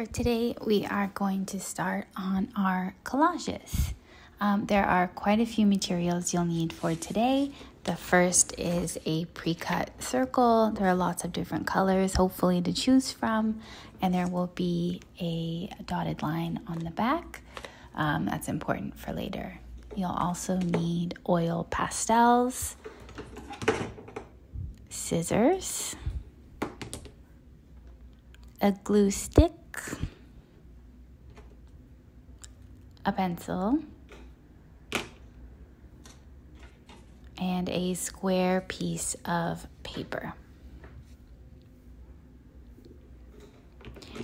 For today, we are going to start on our collages. Um, there are quite a few materials you'll need for today. The first is a pre-cut circle. There are lots of different colors, hopefully, to choose from, and there will be a dotted line on the back. Um, that's important for later. You'll also need oil pastels, scissors, a glue stick, a pencil, and a square piece of paper.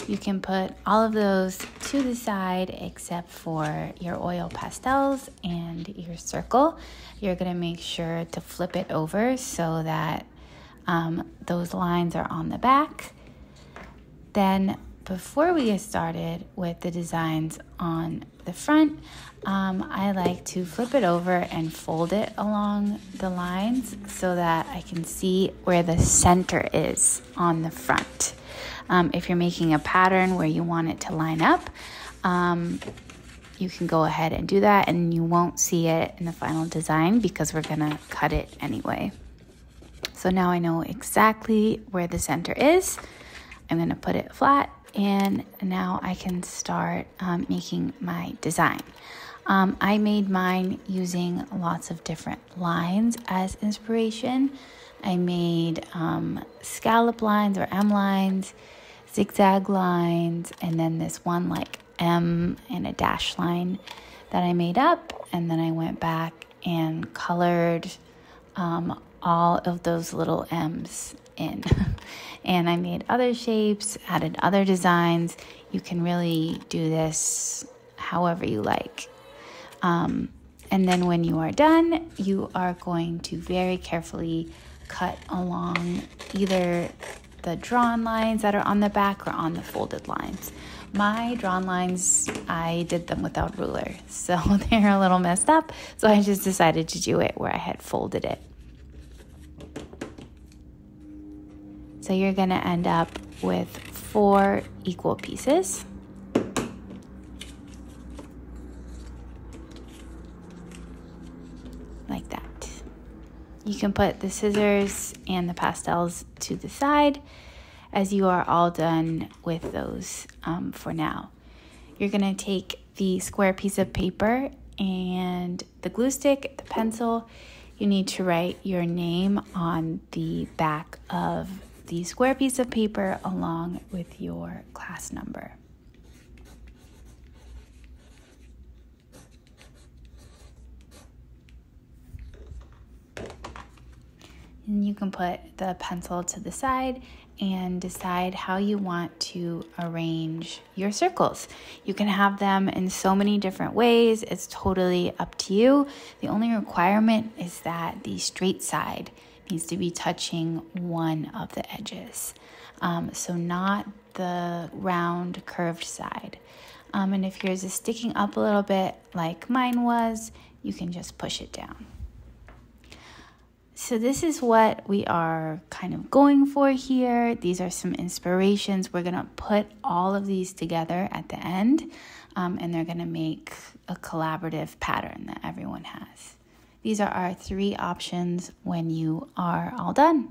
You can put all of those to the side except for your oil pastels and your circle. You're going to make sure to flip it over so that um, those lines are on the back. Then before we get started with the designs on the front, um, I like to flip it over and fold it along the lines so that I can see where the center is on the front. Um, if you're making a pattern where you want it to line up, um, you can go ahead and do that and you won't see it in the final design because we're gonna cut it anyway. So now I know exactly where the center is. I'm gonna put it flat and now I can start um, making my design. Um, I made mine using lots of different lines as inspiration. I made um, scallop lines or M lines, zigzag lines, and then this one like M and a dash line that I made up. And then I went back and colored um, all of those little M's in. and I made other shapes, added other designs. You can really do this however you like. Um, and then when you are done, you are going to very carefully cut along either the drawn lines that are on the back or on the folded lines. My drawn lines, I did them without ruler, so they're a little messed up. So I just decided to do it where I had folded it. So you're going to end up with four equal pieces. Like that. You can put the scissors and the pastels to the side as you are all done with those um, for now. You're going to take the square piece of paper and the glue stick, the pencil. You need to write your name on the back of the square piece of paper along with your class number. And you can put the pencil to the side and decide how you want to arrange your circles. You can have them in so many different ways, it's totally up to you. The only requirement is that the straight side needs to be touching one of the edges. Um, so, not the round curved side. Um, and if yours is sticking up a little bit like mine was, you can just push it down. So, this is what we are kind of going for here. These are some inspirations. We're to put all of these together at the end, um, and they're to make a collaborative pattern that everyone has. These are our three options when you are all done.